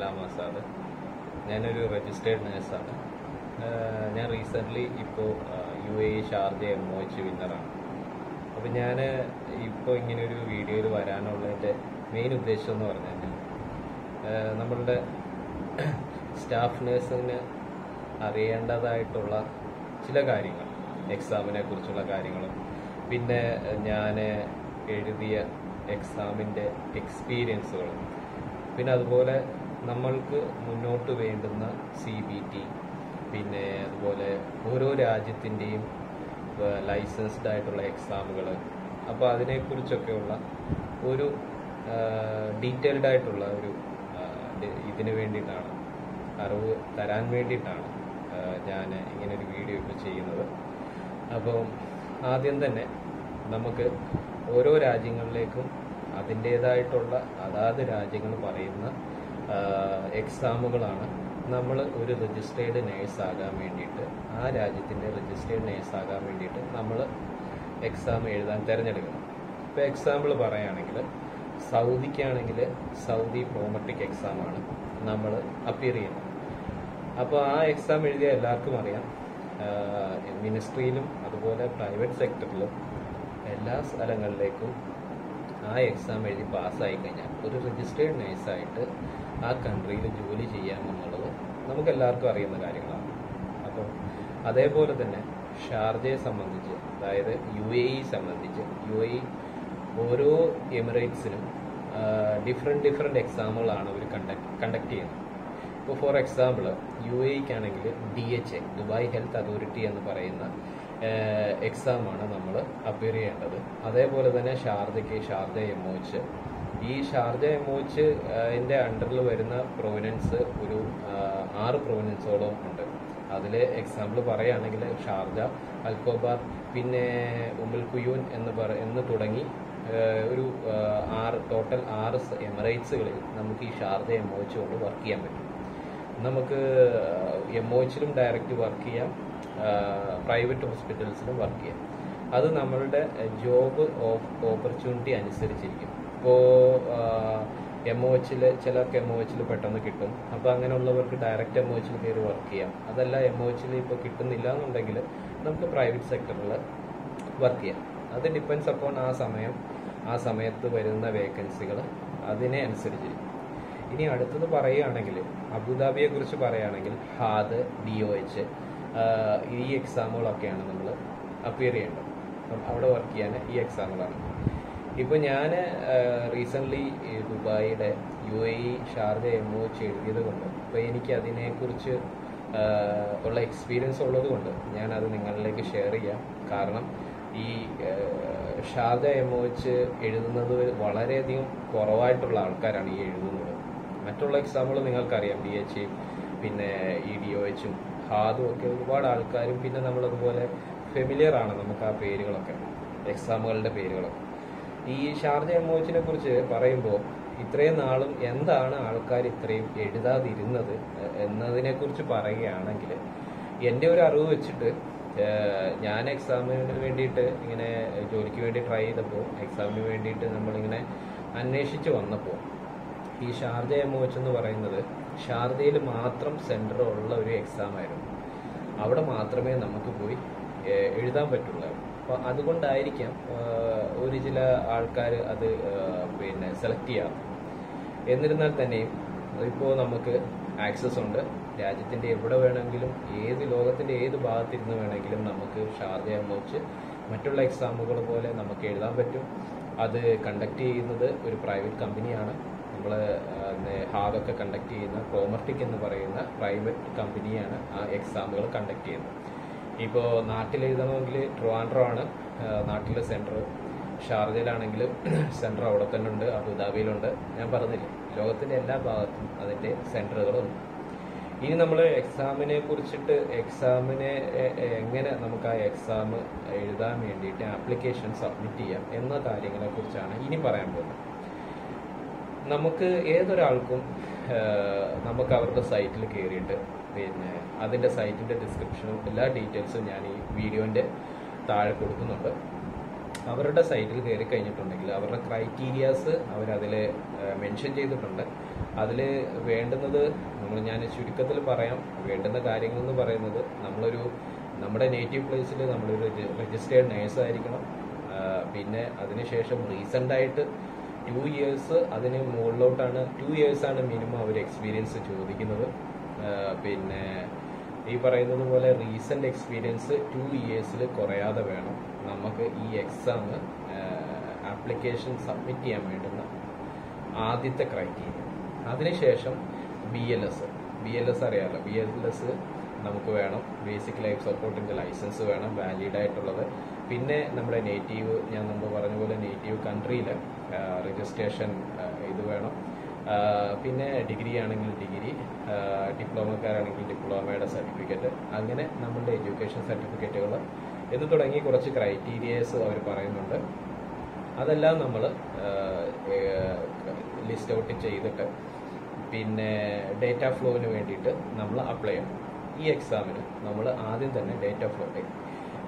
കലാം ആസാദ്. ഞാനൊരു രജിസ്റ്റേർഡ് നേഴ്സാണ് ഞാൻ റീസെന്റ്ലി ഇപ്പോൾ U A Sharjah M O H വിന്നറാണ് അപ്പോൾ ഞാൻ ഇപ്പോൾ ഇങ്ങനെ ഒരു വീഡിയോയിൽ വരാനുള്ളതിന്റെ മെയിൻ ഉദ്ദേശം എന്ന് പറഞ്ഞാൽ നമ്മളുടെ സ്റ്റാഫ് നേഴ്സിന് അറിയേണ്ടതായിട്ടുള്ള ചില കാര്യങ്ങൾ എക്സാമിനെ കുറിച്ചുള്ള കാര്യങ്ങളും. പിന്നെ ഞാൻ എഴുതിയ എക്സാമിന്റെ എക്സ്പീരിയൻസുകളും പിന്നെ അതുപോലെ നമ്മൾക്ക് മുന്നോട്ട് വേണ്ടുന്ന സി ബി ടി പിന്നെ അതുപോലെ ഓരോ രാജ്യത്തിന്റെയും ലൈസൻസ്ഡ് ആയിട്ടുള്ള എക്സാമുകൾ അപ്പോൾ അതിനെക്കുറിച്ചൊക്കെയുള്ള ഒരു ഡീറ്റെയിൽഡ് ആയിട്ടുള്ള ഒരു ഇതിന് വേണ്ടിയിട്ടാണ് അറിവ് തരാൻ വേണ്ടിയിട്ടാണ് ഞാൻ ഇങ്ങനെ ഒരു വീഡിയോ ഇപ്പോൾ ചെയ്യുന്നത്. അപ്പം ആദ്യം തന്നെ നമുക്ക് ഓരോ രാജ്യങ്ങളിലേക്കും അതിന്റേതായിട്ടുള്ള അതാത് രാജ്യങ്ങൾ പറയുന്ന എക്സാമുകളാണ് നമ്മൾ ഒരു രജിസ്റ്റേർഡ് നേഴ്സ് ആകാൻ വേണ്ടിയിട്ട് ആ രാജ്യത്തിന്റെ രജിസ്റ്റേർഡ് നേഴ്സ് ആകാൻ വേണ്ടിയിട്ട് നമ്മൾ എക്സാം എഴുതാൻ തിരഞ്ഞെടുക്കണം. ഇപ്പോൾ എക്സാമ്പിൾ പറയുകയാണെങ്കിൽ സൗദിക്കാണെങ്കിൽ സൗദി പ്രോമട്രിക് എക്സാമാണ് നമ്മൾ അപ്പിയർ ചെയ്യുന്നത്. അപ്പോൾ ആ എക്സാം എഴുതിയ എല്ലാവർക്കും അറിയാം. മിനിസ്ട്രിയിലും അതുപോലെ പ്രൈവറ്റ് സെക്ടറിലും എല്ലാ സ്ഥലങ്ങളിലേക്കും ആ എക്സാം എഴുതി പാസ്സായി കഴിഞ്ഞാൽ ഒരു രജിസ്റ്റേർഡ് നേഴ്സായിട്ട് ആ കൺട്രിയിൽ ജോലി ചെയ്യാമെന്നുള്ളത് നമുക്ക് എല്ലാവർക്കും അറിയുന്ന കാര്യങ്ങളാണ്. അപ്പോൾ അതേപോലെ തന്നെ ഷാർജയെ സംബന്ധിച്ച് അതായത് യു എ ഇ സംബന്ധിച്ച് യു എ ഇ ഓരോ എമിറേറ്റ്സിനും ഡിഫറെന്റ് ഡിഫറെന്റ് എക്സാമുകളാണ് അവർ കണ്ടക്ട് കണ്ടക്ട് ചെയ്യുന്നത്. ഇപ്പോൾ for example U A ഇക്കാണെങ്കിൽ D H A Dubai health authority എന്ന് പറയുന്ന എക്സാമാണ് നമ്മൾ അപ്പിയർ ചെയ്യേണ്ടത്. അതേപോലെ തന്നെ ഷാർജയ്ക്ക് ഷാർജ എം ഒ ഈ ഷാർജ എം ഒ എച്ച് എന്റെ അണ്ടറിൽ വരുന്ന പ്രൊവിനൻസ് ഒരു ആറ് പ്രൊവിനൻസോളം ഉണ്ട്. അതിൽ എക്സാമ്പിൾ പറയുകയാണെങ്കിൽ ഷാർജ അൽക്കോബാർ പിന്നെ ഉമ്മൽ കുയൂൻ എന്ന് പറ എന്ന് തുടങ്ങി ഒരു ആറ് ടോട്ടൽ ആറ് എമിറേറ്റ്സുകളിൽ നമുക്ക് ഈ ഷാർജ എം ഒ കൊണ്ട് വർക്ക് ചെയ്യാൻ പറ്റും. നമുക്ക് എം ഒ ഡയറക്റ്റ് വർക്ക് ചെയ്യാം. പ്രൈവറ്റ് ഹോസ്പിറ്റൽസിലും വർക്ക് ചെയ്യാം. അത് നമ്മളുടെ ജോബ് ഓപ്പർച്യൂണിറ്റി അനുസരിച്ചിരിക്കും. ഇപ്പോൾ എം ഒ എച്ചിൽ ചിലർക്ക് എം ഒ എച്ചിൽ പെട്ടെന്ന് കിട്ടും. അപ്പോൾ അങ്ങനെയുള്ളവർക്ക് ഡയറക്റ്റ് എം ഒ എച്ചിൽ കയറി വർക്ക് ചെയ്യാം. അതല്ല എം ഒ എച്ചിൽ ഇപ്പോൾ കിട്ടുന്നില്ല എന്നുണ്ടെങ്കിൽ നമുക്ക് പ്രൈവറ്റ് സെക്ടറിൽ വർക്ക് ചെയ്യാം. അത് ഡിപ്പെൻസ് അപ്പോൺ ആ സമയം ആ സമയത്ത് വരുന്ന വേക്കൻസികൾ അതിനെ അനുസരിച്ചിരിക്കും. ഇനി അടുത്തത് പറയുകയാണെങ്കിൽ അബുദാബിയെ കുറിച്ച് പറയുകയാണെങ്കിൽ ഹാദ് ഡി ഒ എച്ച് ഈ എക്സാമുകളൊക്കെയാണ് നമ്മൾ അപ്പിയർ ചെയ്യേണ്ടത്. അപ്പം അവിടെ വർക്ക് ചെയ്യാൻ ഈ എക്സാമുകളാണ് ഇപ്പോൾ ഞാൻ recently ദുബായിയുടെ U A E Sharjah M O H എഴുതിയത് കൊണ്ട് അപ്പോൾ എനിക്ക് അതിനെക്കുറിച്ച് ഉള്ള എക്സ്പീരിയൻസ് ഉള്ളത് കൊണ്ട് ഞാൻ അത് നിങ്ങളിലേക്ക് ഷെയർ ചെയ്യാം. കാരണം ഈ ഷാർജ എം ഒ എച്ച് എഴുതുന്നത് വളരെയധികം കുറവായിട്ടുള്ള ആൾക്കാരാണ് ഈ എഴുതുന്നത്. മറ്റുള്ള എക്സാമ്പിൾ നിങ്ങൾക്കറിയാം. ബി എച്ച് പിന്നെ ഇ ഡി ഒ എച്ചും ഹാദും ഒക്കെ ഒരുപാട് ആൾക്കാരും പിന്നെ നമ്മളതുപോലെ ഫെമിലിയർ ആണ് നമുക്ക് ആ പേരുകളൊക്കെ എക്സാമുകളുടെ പേരുകളൊക്കെ. ഈ ഷാർജ എം ഒ കുറിച്ച് പറയുമ്പോൾ ഇത്രയും നാളും എന്താണ് ആൾക്കാർ ഇത്രയും എഴുതാതിരുന്നത് എന്നതിനെ കുറിച്ച് പറയുകയാണെങ്കിൽ എന്റെ ഒരു അറിവ് വെച്ചിട്ട് ഞാൻ എക്സാമിന് വേണ്ടിയിട്ട് ഇങ്ങനെ ജോലിക്ക് വേണ്ടി ട്രൈ ചെയ്തപ്പോൾ എക്സാമിന് വേണ്ടിയിട്ട് നമ്മളിങ്ങനെ അന്വേഷിച്ച് വന്നപ്പോൾ ഈ ഷാർജ എം ഒ എന്ന് പറയുന്നത് ഷാർജയിൽ മാത്രം സെന്റർ ഉള്ള ഒരു എക്സാം ആയിരുന്നു. അവിടെ മാത്രമേ നമുക്ക് പോയി എഴുതാൻ പറ്റുള്ളൂ. അപ്പോൾ അതുകൊണ്ടായിരിക്കാം ഒരു ചില ആൾക്കാർ അത് പിന്നെ സെലക്ട് ചെയ്യാം. എന്നിരുന്നാൽ തന്നെയും ഇപ്പോൾ നമുക്ക് ആക്സസ് ഉണ്ട്. രാജ്യത്തിന്റെ എവിടെ വേണമെങ്കിലും ഏത് ലോകത്തിന്റെ ഏത് ഭാഗത്തിരുന്ന് വേണമെങ്കിലും നമുക്ക് ഷാർജയെ വെച്ച് മറ്റുള്ള എക്സാമുകൾ പോലെ നമുക്ക് എഴുതാൻ പറ്റും. അത് കണ്ടക്ട് ചെയ്യുന്നത് ഒരു പ്രൈവറ്റ് കമ്പനിയാണ് നമ്മൾ ഹാഗൊക്കെ കണ്ടക്ട് ചെയ്യുന്ന കോമർട്ടിക് എന്ന് പറയുന്ന പ്രൈവറ്റ് കമ്പനിയാണ് ആ എക്സാമുകൾ കണ്ടക്ട് ചെയ്യുന്നത്. ഇപ്പോൾ നാട്ടിൽ എഴുതണമെങ്കിൽ ട്രിവാൻഡ്രോ ആണ് നാട്ടിലെ സെന്റർ ഷാർജയിലാണെങ്കിലും സെന്റർ അവിടെ തന്നെ ഉണ്ട് അബുദാബിയിലുണ്ട്. ഞാൻ പറഞ്ഞില്ല ലോകത്തിന്റെ എല്ലാ ഭാഗത്തും അതിന്റെ സെന്ററുകളുണ്ട് ഇനി നമ്മൾ എക്സാമിനെ കുറിച്ചിട്ട് എക്സാമിനെ എങ്ങനെ നമുക്ക് ആ എക്സാം എഴുതാൻ വേണ്ടിയിട്ട് ആപ്ലിക്കേഷൻ സബ്മിറ്റ് ചെയ്യാം എന്ന കാര്യങ്ങളെക്കുറിച്ചാണ് ഇനി പറയാൻ പോകുന്നത്. നമുക്ക് ഏതൊരാൾക്കും നമുക്ക് അവരുടെ സൈറ്റിൽ കയറിയിട്ട് പിന്നെ അതിന്റെ സൈറ്റിന്റെ ഡിസ്ക്രിപ്ഷനും എല്ലാ ഡീറ്റെയിൽസും ഞാൻ ഈ വീഡിയോന്റെ താഴെ കൊടുക്കുന്നുണ്ട്. അവരുടെ സൈറ്റിൽ കയറി കഴിഞ്ഞിട്ടുണ്ടെങ്കിൽ അവരുടെ ക്രൈറ്റീരിയാസ് അവരതിൽ മെൻഷൻ ചെയ്തിട്ടുണ്ട്. അതിൽ വേണ്ടുന്നത് നമ്മൾ ഞാൻ ചുരുക്കത്തിൽ പറയാം വേണ്ടുന്ന കാര്യങ്ങൾ എന്ന് പറയുന്നത് നമ്മളൊരു നമ്മുടെ നേറ്റീവ് പ്ലേസിൽ നമ്മളൊരു രജിസ്റ്റേർഡ് നേഴ്സ് ആയിരിക്കണം. പിന്നെ അതിനുശേഷം റീസെന്റ് ആയിട്ട് ടു ഇയേഴ്സ് അതിന് മുകളിലോട്ടാണ് ടു ഇയേഴ്സാണ് മിനിമം അവർ എക്സ്പീരിയൻസ് ചോദിക്കുന്നത്. പിന്നെ ഈ പറയുന്നത് പോലെ റീസെന്റ് എക്സ്പീരിയൻസ് ടു ഇയേഴ്സിൽ കുറയാതെ വേണം. നമുക്ക് ഈ എക്സാം ആപ്ലിക്കേഷൻ സബ്മിറ്റ് ചെയ്യാൻ വേണ്ടുന്ന ആദ്യത്തെ ക്രൈറ്റീരിയ അതിനുശേഷം B L S B L S അറിയാമല്ലോ ബി എൽ എസ് നമുക്ക് വേണം. ബേസിക് ലൈഫ് സപ്പോർട്ടിന്റെ ലൈസൻസ് വേണം. വാലിഡ് ആയിട്ടുള്ളത്. പിന്നെ നമ്മുടെ നേറ്റീവ് ഞാൻ മുമ്പ് പറഞ്ഞ പോലെ നേറ്റീവ് കൺട്രിയിൽ രജിസ്ട്രേഷൻ ഇത് വേണം. പിന്നെ ഡിഗ്രി ആണെങ്കിൽ ഡിഗ്രി ഡിപ്ലോമക്കാരാണെങ്കിൽ ഡിപ്ലോമയുടെ സർട്ടിഫിക്കറ്റ് അങ്ങനെ നമ്മളുടെ എഡ്യൂക്കേഷൻ സർട്ടിഫിക്കറ്റുകൾ ഇത് തുടങ്ങി കുറച്ച് ക്രൈറ്റീരിയസ് അവർ പറയുന്നുണ്ട്. അതെല്ലാം നമ്മൾ ലിസ്റ്റ് ഔട്ട് ചെയ്തിട്ട് പിന്നെ ഡേറ്റ ഫ്ലോവിന് വേണ്ടിയിട്ട് നമ്മൾ അപ്ലൈ ചെയ്യണം. ഈ എക്സാമിന് നമ്മൾ ആദ്യം തന്നെ ഡേറ്റ ഫ്ലോ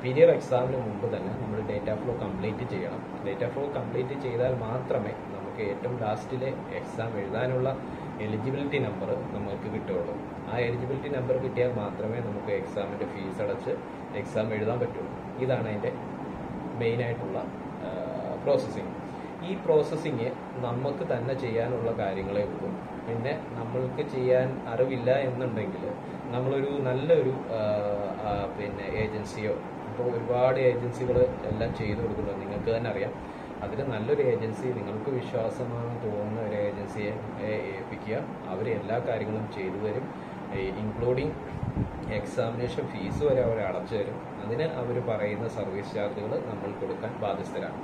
പീരിയർ എക്സാമിന് മുമ്പ് തന്നെ നമ്മൾ ഡേറ്റ ഫ്ലോ കംപ്ലീറ്റ് ചെയ്യണം. ഡേറ്റ ഫ്ലോ കംപ്ലീറ്റ് ചെയ്താൽ മാത്രമേ നമുക്ക് ഏറ്റവും ലാസ്റ്റിലെ എക്സാം എഴുതാനുള്ള എലിജിബിലിറ്റി നമ്പർ നമുക്ക് കിട്ടുള്ളൂ ആ എലിജിബിലിറ്റി നമ്പർ കിട്ടിയാൽ മാത്രമേ നമുക്ക് എക്സാമിന്റെ ഫീസ് അടച്ച് എക്സാം എഴുതാൻ പറ്റുള്ളൂ ഇതാണ് അതിന്റെ മെയിനായിട്ടുള്ള പ്രോസസ്സിങ് ഈ പ്രോസസ്സിങ് നമുക്ക് തന്നെ ചെയ്യാനുള്ള കാര്യങ്ങളെ ഉള്ളൂ. പിന്നെ നമ്മൾക്ക് ചെയ്യാൻ അറിവില്ല എന്നുണ്ടെങ്കിൽ നമ്മളൊരു നല്ലൊരു പിന്നെ ഏജൻസിയോ ഇപ്പോൾ ഒരുപാട് ഏജൻസികൾ എല്ലാം ചെയ്തു കൊടുക്കുന്നുണ്ട്. നിങ്ങൾക്ക് തന്നെ അറിയാം. അതിൽ നല്ലൊരു ഏജൻസി നിങ്ങൾക്ക് വിശ്വാസമാണെന്ന് തോന്നുന്ന ഒരു ഏജൻസിയെ ഏൽപ്പിക്കുക. അവർ എല്ലാ കാര്യങ്ങളും ചെയ്തു തരും. ഇൻക്ലൂഡിങ് എക്സാമിനേഷൻ ഫീസ് വരെ അവർ അടച്ചു തരും. അതിന് അവർ പറയുന്ന സർവീസ് ചാർജുകൾ നമ്മൾ കൊടുക്കാൻ ബാധ്യസ്ഥരാണ്.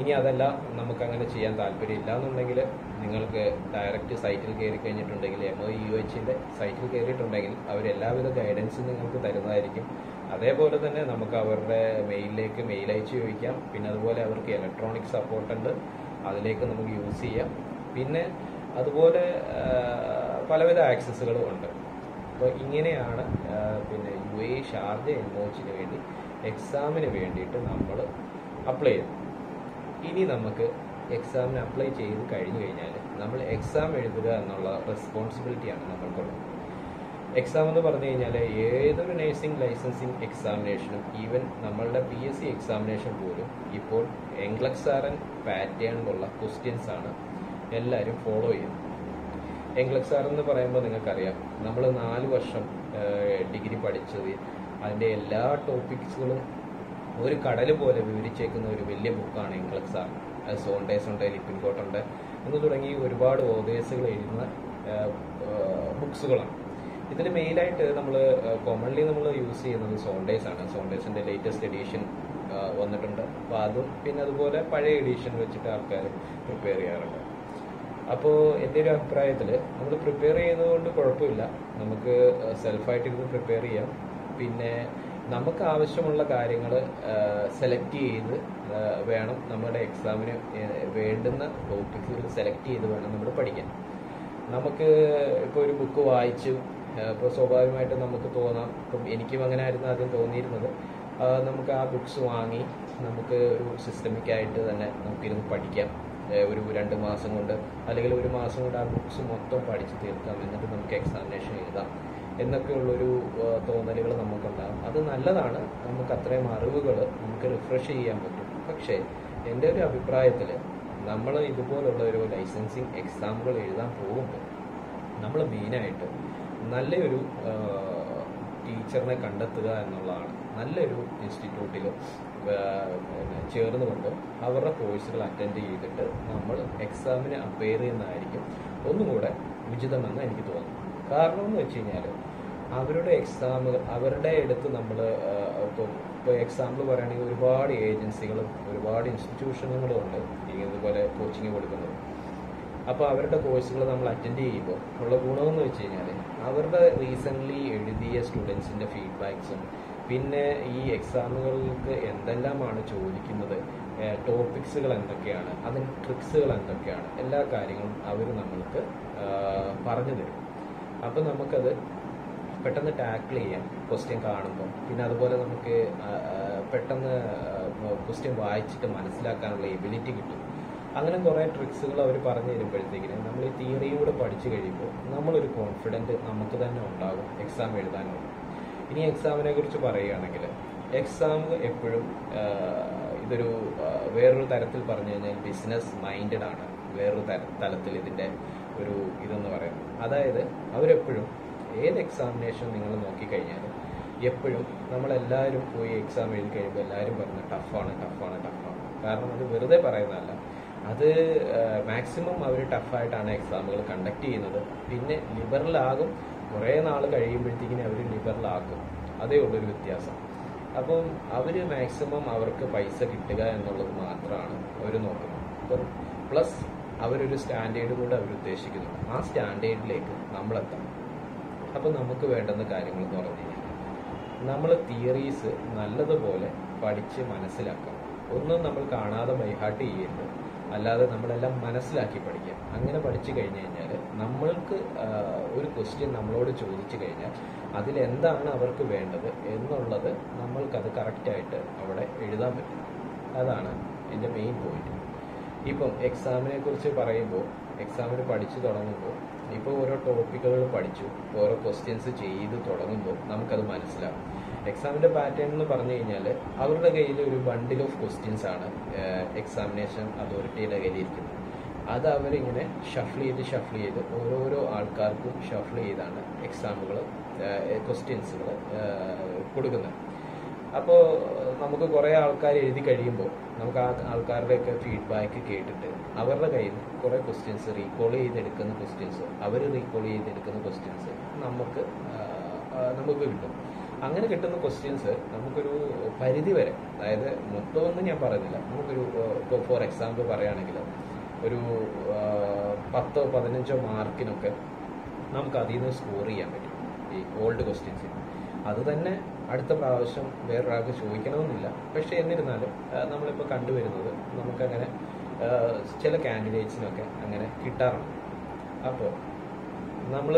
ഇനി അതല്ല നമുക്ക് അങ്ങനെ ചെയ്യാൻ താല്പര്യമില്ല എന്നുണ്ടെങ്കിൽ നിങ്ങൾക്ക് ഡയറക്റ്റ് സൈറ്റിൽ കയറി കഴിഞ്ഞിട്ടുണ്ടെങ്കിൽ എം ഒ യു എച്ചിന്റെ സൈറ്റിൽ കയറിയിട്ടുണ്ടെങ്കിൽ അവർ എല്ലാവിധ ഗൈഡൻസും നിങ്ങൾക്ക് തരുന്നതായിരിക്കും. അതേപോലെ തന്നെ നമുക്ക് അവരുടെ മെയിലിലേക്ക് മെയിൽ അയച്ച് ചോദിക്കാം. പിന്നെ അതുപോലെ അവർക്ക് ഇലക്ട്രോണിക് സപ്പോർട്ട് ഉണ്ട്. അതിലേക്ക് നമുക്ക് യൂസ് ചെയ്യാം. പിന്നെ അതുപോലെ പലവിധ ആക്സസ്സുകളും ഉണ്ട്. അപ്പോൾ ഇങ്ങനെയാണ് പിന്നെ യു എ ഷാർജ എൻഒച്ചിന് വേണ്ടി എക്സാമിന് വേണ്ടിയിട്ട് നമ്മൾ അപ്ലൈ ചെയ്തു ഇനി നമുക്ക് എക്സാമിന് അപ്ലൈ ചെയ്ത് കഴിഞ്ഞു കഴിഞ്ഞാൽ നമ്മൾ എക്സാം എഴുതുക എന്നുള്ള റെസ്പോൺസിബിലിറ്റിയാണ് നമ്മൾക്കുള്ളത് എക്സാം എന്ന് പറഞ്ഞു കഴിഞ്ഞാൽ ഏതൊരു നഴ്സിംഗ് ലൈസൻസിങ് എക്സാമിനേഷനും ഈവൻ നമ്മളുടെ പി എസ് സി എക്സാമിനേഷൻ പോലും ഇപ്പോൾ എംഗ്ലക്സാറൻ പാറ്റേണിലുള്ള ക്വസ്റ്റ്യൻസ് ആണ് എല്ലാവരും ഫോളോ ചെയ്യുന്നത്. എംഗ്ലക്സാർ എന്ന് പറയുമ്പോൾ നിങ്ങൾക്കറിയാം നമ്മൾ നാല് വർഷം ഡിഗ്രി പഠിച്ചത്. അതിന്റെ എല്ലാ ടോപ്പിക്സുകളും ഒരു കടൽ പോലെ വിവരിച്ചേക്കുന്ന ഒരു വലിയ ബുക്കാണ് ഇംഗ്ലക്സാർ അത് സോണ്ടേസ് ഉണ്ട് ലിപ്പിൻ കോട്ടുണ്ട് എന്ന് തുടങ്ങി ഒരുപാട് ഓതേഴ്സുകൾ എഴുതുന്ന ബുക്സുകളാണ് ഇതിൽ മെയിനായിട്ട് നമ്മൾ കോമൺലി നമ്മൾ യൂസ് ചെയ്യുന്നത് സോണ്ടേസ് ആണ്. സോണ്ടേസിന്റെ ലേറ്റസ്റ്റ് എഡീഷൻ വന്നിട്ടുണ്ട്. അപ്പോൾ അതും പിന്നെ അതുപോലെ പഴയ എഡീഷൻ വെച്ചിട്ട് ആൾക്കാർ പ്രിപ്പയർ ചെയ്യാറുണ്ട്. അപ്പോൾ എന്റെ ഒരു അഭിപ്രായത്തിൽ നമ്മൾ പ്രിപ്പയർ ചെയ്യുന്നത് കൊണ്ട് കുഴപ്പമില്ല. നമുക്ക് സെൽഫായിട്ട് ഇരുന്ന് പ്രിപ്പയർ ചെയ്യാം. പിന്നെ നമുക്ക് ആവശ്യമുള്ള കാര്യങ്ങൾ സെലക്ട് ചെയ്ത് വേണം നമ്മുടെ എക്സാമിന് വേണ്ടുന്ന ടോപ്പിക്കുകൾ സെലക്ട് ചെയ്ത് വേണം നമ്മൾ പഠിക്കാൻ. നമുക്ക് ഇപ്പോൾ ഒരു ബുക്ക് വായിച്ചു ഇപ്പോൾ സ്വാഭാവികമായിട്ട് നമുക്ക് തോന്നാം. ഇപ്പം എനിക്കും അങ്ങനെ ആയിരുന്നു ആദ്യം തോന്നിയിരുന്നത്. നമുക്ക് ആ ബുക്സ് വാങ്ങി നമുക്ക് ഒരു സിസ്റ്റമിക് ആയിട്ട് തന്നെ നമുക്കിരുന്ന് പഠിക്കാം. ഒരു രണ്ട് മാസം കൊണ്ട് അല്ലെങ്കിൽ ഒരു മാസം കൊണ്ട് ആ ബുക്സ് മൊത്തം പഠിച്ച് തീർക്കാം. എന്നിട്ട് നമുക്ക് എക്സാമിനേഷൻ എഴുതാം. എന്നൊക്കെയുള്ളൊരു തോന്നലുകൾ നമുക്കുണ്ടാകും. അത് നല്ലതാണ്. നമുക്ക് അത്രയും അറിവുകൾ നമുക്ക് റിഫ്രഷ് ചെയ്യാൻ പറ്റും. പക്ഷേ എന്റെ ഒരു അഭിപ്രായത്തിൽ നമ്മൾ ഇതുപോലുള്ള ഒരു ലൈസൻസിങ് എക്സാമുകൾ എഴുതാൻ പോകുമ്പോൾ നമ്മൾ മെയിനായിട്ട് നല്ലൊരു ടീച്ചറിനെ കണ്ടെത്തുക എന്നുള്ളതാണ്. നല്ലൊരു ഇൻസ്റ്റിറ്റ്യൂട്ടിൽ ചേർന്നുകൊണ്ട് അവരുടെ കോഴ്സുകൾ അറ്റൻഡ് ചെയ്തിട്ട് നമ്മൾ എക്സാമിന് അപ്പയർ ചെയ്യുന്നതായിരിക്കും ഒന്നും കൂടെ ഉചിതമെന്ന് എനിക്ക് തോന്നുന്നു. കാരണം എന്ന് വെച്ച് കഴിഞ്ഞാൽ അവരുടെ എക്സാമുകൾ അവരുടെ അടുത്ത് നമ്മൾ ഇപ്പോൾ ഇപ്പോൾ എക്സാമ്പിൾ പറയുകയാണെങ്കിൽ ഒരുപാട് ഏജൻസികളും ഒരുപാട് ഇൻസ്റ്റിറ്റ്യൂഷനുകളും ഉണ്ട്. ഇതുപോലെ കോച്ചിങ് കൊടുക്കുന്നത്. അപ്പോൾ അവരുടെ കോഴ്സുകൾ നമ്മൾ അറ്റൻഡ് ചെയ്യുമ്പോൾ ഉള്ള ഗുണമെന്ന് വെച്ച് കഴിഞ്ഞാൽ അവരുടെ റീസെന്റ്ലി എഴുതിയ സ്റ്റുഡൻസിന്റെ ഫീഡ്ബാക്സും പിന്നെ ഈ എക്സാമുകൾക്ക് എന്തെല്ലാമാണ് ചോദിക്കുന്നത് ടോപ്പിക്സുകൾ എന്തൊക്കെയാണ് അതിന് ട്രിക്സുകൾ എന്തൊക്കെയാണ് എല്ലാ കാര്യങ്ങളും അവർ നമ്മൾക്ക് പറഞ്ഞു തരും. അപ്പോൾ നമുക്കത് പെട്ടെന്ന് ടാക്കിൾ ചെയ്യാം ക്വസ്റ്റ്യൻ കാണുമ്പോൾ പിന്നെ അതുപോലെ നമുക്ക് പെട്ടെന്ന് ക്വസ്റ്റ്യൻ വായിച്ചിട്ട് മനസ്സിലാക്കാനുള്ള എബിലിറ്റി കിട്ടും. അങ്ങനെ കുറേ ട്രിക്സുകൾ അവർ പറഞ്ഞു തരുമ്പോഴത്തേക്കിന് നമ്മൾ ഈ തിയറിയും പഠിച്ചു കഴിയുമ്പോൾ നമ്മളൊരു കോൺഫിഡന്റ് നമുക്ക് തന്നെ ഉണ്ടാകും എക്സാം എഴുതാനുള്ള ഇനി എക്സാമിനെ കുറിച്ച് പറയുകയാണെങ്കിൽ എക്സാം എപ്പോഴും ഇതൊരു വേറൊരു തരത്തിൽ പറഞ്ഞു കഴിഞ്ഞാൽ ബിസിനസ് മൈൻഡഡ് ആണ്. വേറൊരു തര തലത്തിൽ ഇതിന്റെ ഒരു ഇതെന്ന് പറയുന്നത്. അതായത് അവരെപ്പോഴും ഏത് എക്സാമിനേഷൻ നിങ്ങൾ നോക്കിക്കഴിഞ്ഞാലും എപ്പോഴും നമ്മളെല്ലാവരും പോയി എക്സാം എഴുതി കഴിയുമ്പോൾ എല്ലാവരും പറഞ്ഞ് ടഫാണ് ടഫാണ് ടഫാണ് കാരണം അത് വെറുതെ പറയുന്നതല്ല. അത് മാക്സിമം അവർ ടഫായിട്ടാണ് എക്സാമുകൾ കണ്ടക്ട് ചെയ്യുന്നത്. പിന്നെ ലിബറലാകും കുറേ നാൾ കഴിയുമ്പോഴത്തേക്കിനും അവർ ലിബറലാക്കും അതേ ഉള്ളൊരു വ്യത്യാസം. അപ്പം അവർ മാക്സിമം അവർക്ക് പൈസ കിട്ടുക എന്നുള്ളത് മാത്രമാണ് അവർ നോക്കുന്നത്. അപ്പം പ്ലസ് അവരൊരു സ്റ്റാൻഡേർഡ് കൂടെ അവർ ഉദ്ദേശിക്കുന്നു. ആ സ്റ്റാൻഡേർഡിലേക്ക് നമ്മളെത്തണം അപ്പം നമുക്ക് വേണ്ടുന്ന കാര്യങ്ങൾ എന്ന് പറഞ്ഞു കഴിഞ്ഞാൽ നമ്മൾ തിയറീസ് നല്ലതുപോലെ പഠിച്ച് മനസ്സിലാക്കണം ഒന്നും നമ്മൾ കാണാതെ ബൈഹാർട്ട് ചെയ്യരുത്. അല്ലാതെ നമ്മളെല്ലാം മനസ്സിലാക്കി പഠിക്കുക അങ്ങനെ പഠിച്ചു കഴിഞ്ഞു കഴിഞ്ഞാൽ നമ്മൾക്ക് ഒരു ക്വസ്റ്റ്യൻ നമ്മളോട് ചോദിച്ചു കഴിഞ്ഞാൽ അതിലെന്താണ് അവർക്ക് വേണ്ടത് എന്നുള്ളത് നമ്മൾക്കത് കറക്റ്റായിട്ട് അവിടെ എഴുതാൻ പറ്റും. അതാണ് എന്റെ മെയിൻ പോയിന്റ് ഇപ്പം എക്സാമിനെ കുറിച്ച് പറയുമ്പോൾ എക്സാമിന് പഠിച്ചു തുടങ്ങുമ്പോൾ ഇപ്പോൾ ഓരോ ടോപ്പിക്കുകൾ പഠിച്ചു ഓരോ ക്വസ്റ്റ്യൻസ് ചെയ്ത് തുടങ്ങുമ്പോൾ നമുക്കത് മനസ്സിലാവും. എക്സാമിന്റെ പാറ്റേൺ എന്ന് പറഞ്ഞു കഴിഞ്ഞാൽ അവരുടെ കയ്യിൽ ഒരു ബണ്ടിൽ ഓഫ് ക്വസ്റ്റ്യൻസ് ആണ് എക്സാമിനേഷൻ അതോറിറ്റിയുടെ കയ്യിൽ ഇരിക്കുന്നത് അത് അവരിങ്ങനെ ഷഫിൾ ചെയ്ത് ഷഫിൾ ചെയ്ത് ഓരോരോ ആൾക്കാർക്കും ഷഫിൾ ചെയ്താണ് എക്സാമുകൾ ക്വസ്റ്റ്യൻസുകൾ കൊടുക്കുന്നത്. അപ്പോൾ നമുക്ക് കുറേ ആൾക്കാർ എഴുതി കഴിയുമ്പോൾ നമുക്ക് ആ ആൾക്കാരുടെയൊക്കെ ഫീഡ്ബാക്ക് കേട്ടിട്ട് അവരുടെ കയ്യിൽ നിന്ന് കുറേ ക്വസ്റ്റ്യൻസ് റീകോൾ ചെയ്തെടുക്കുന്ന ക്വസ്റ്റ്യൻസ് അവർ റീകോൾ ചെയ്തെടുക്കുന്ന ക്വസ്റ്റ്യൻസ് നമുക്ക് നമുക്ക് കിട്ടും. അങ്ങനെ കിട്ടുന്ന ക്വസ്റ്റ്യൻസ് നമുക്കൊരു പരിധി വരെ അതായത് മൊത്തമൊന്നും ഞാൻ പറയുന്നില്ല നമുക്കൊരു ഇപ്പോൾ ഫോർ എക്സാമ്പിൾ പറയുകയാണെങ്കിൽ ഒരു പത്തോ പതിനഞ്ചോ മാർക്കിനൊക്കെ നമുക്ക് അതിൽ നിന്ന് സ്കോർ ചെയ്യാൻ പറ്റും ഈ ഓൾഡ് ക്വസ്റ്റ്യൻസിന് അത് തന്നെ അടുത്ത പ്രാവശ്യം വേറൊരാൾക്ക് ചോദിക്കണമെന്നില്ല. പക്ഷേ എന്നിരുന്നാലും നമ്മളിപ്പോൾ കണ്ടുവരുന്നത് നമുക്കങ്ങനെ ചില കാൻഡിഡേറ്റ്സിനൊക്കെ അങ്ങനെ കിട്ടാറുണ്ട്. അപ്പോൾ നമ്മൾ